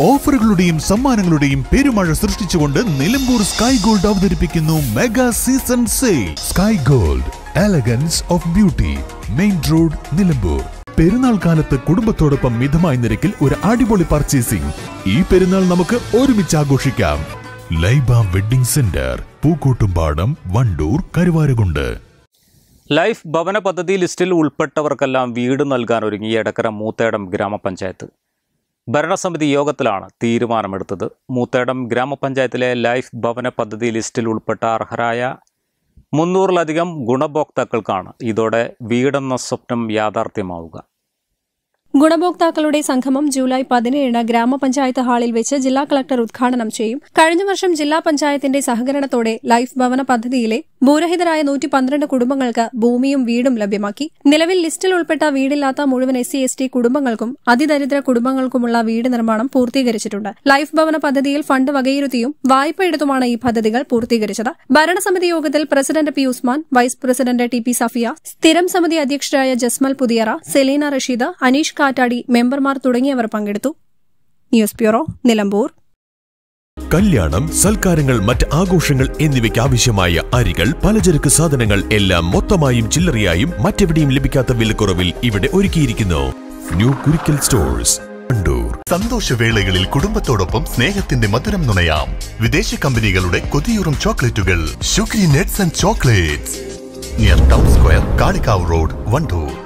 ഓഫറുകളുടെയും സമ്മാനങ്ങളുടെയും പെരുമഴ സൃഷ്ടിച്ചുകൊണ്ട് നിലമ്പൂർ സ്കൈ ഗോൾഡ് അവതരിപ്പിക്കുന്നു mega season sale. Sky gold elegance of beauty main road Nilambur. Perunnal കാലത്ത് കുടുംബത്തോടൊപ്പം മിതമായ നിരക്കിൽ ഒരു അടിപൊളി പർച്ചേസിംഗ്. ഈ പെരുന്നാൾ നമുക്ക് ഒരുമിച്ച് ആഘോഷിക്കാം. Laiba wedding centre Pookkottumpadam Wandoor Karuvarakundu. Life ഭവന പദ്ധതി ലിസ്റ്റിൽ ഉൾപ്പെട്ടവർക്കെല്ലാം വീട് നൽകാൻ ഒരുങ്ങി എടക്കര മൂത്തേടം ഗ്രാമപഞ്ചായത്ത്. ഭരണസമിതി യോഗത്തിലാണ് തീരുമാനമെടുത്തത്. മൂത്തേടം ഗ്രാമപഞ്ചായത്തിലെ ലൈഫ് ഭവന പദ്ധതി ലിസ്റ്റിൽ ഉൾപ്പെട്ട അർഹരായ മുന്നൂറിലധികം ഗുണഭോക്താക്കൾക്കാണ് ഇതോടെ വീടെന്ന സ്വപ്നം യാഥാർത്ഥ്യമാവുക. ഗുണഭോക്താക്കളുടെ സംഗമം ജൂലൈ പതിനേഴിന് ഗ്രാമപഞ്ചായത്ത് ഹാളിൽ വെച്ച് ജില്ലാ കളക്ടർ ഉദ്ഘാടനം ചെയ്യും. കഴിഞ്ഞ വർഷം ജില്ലാ പഞ്ചായത്തിന്റെ സഹകരണത്തോടെ ലൈഫ് ഭവന പദ്ധതിയിലെ ഭൂരഹിതരായ നൂറ്റി പന്ത്രണ്ട് കുടുംബങ്ങൾക്ക് ഭൂമിയും വീടും ലഭ്യമാക്കി. നിലവിൽ ലിസ്റ്റിൽ ഉൾപ്പെട്ട വീടില്ലാത്ത മുഴുവൻ എസ് സി എസ് ടി കുടുംബങ്ങൾക്കും അതിദരിദ്ര കുടുംബങ്ങൾക്കുമുള്ള വീട് നിർമ്മാണം പൂർത്തീകരിച്ചിട്ടുണ്ട്. ലൈഫ് ഭവന പദ്ധതിയിൽ ഫണ്ട് വകയിരുത്തിയും വായ്പ എടുത്തുമാണ് ഈ പദ്ധതികൾ പൂർത്തീകരിച്ചത്. ഭരണസമിതി യോഗത്തിൽ president P Usman vice president T P Safiya സ്ഥിരം സമിതി അധ്യക്ഷരായ ജസ്മൽ പുതിയറ സെലീന റഷീദ് അനീഷ് കാറ്റാടി മെമ്പർമാർ തുടങ്ങിയവർ പങ്കെടുത്തു. News bureau Nilambur. കല്യാണം സൽക്കാരങ്ങൾ മറ്റ് ആഘോഷങ്ങൾ എന്നിവയ്ക്ക് ആവശ്യമായ അരികൾ പലചരക്ക് സാധനങ്ങൾ എല്ലാം മൊത്തമായും ചില്ലറയായും മറ്റെവിടെയും ലഭിക്കാത്ത വിലക്കുറവിൽ ഇവിടെ ഒരുക്കിയിരിക്കുന്നു. ന്യൂ കുരിക്കൽ സ്റ്റോഴ്സ് സന്തോഷവേളകളിൽ കുടുംബത്തോടൊപ്പം സ്നേഹത്തിന്റെ മധുരം നുണയാം. വിദേശ കമ്പനികളുടെ കൊതിയൂറും ചോക്ലേറ്റുകൾ. Sugary nuts and chocolates near town square Kalikavu road Wandoor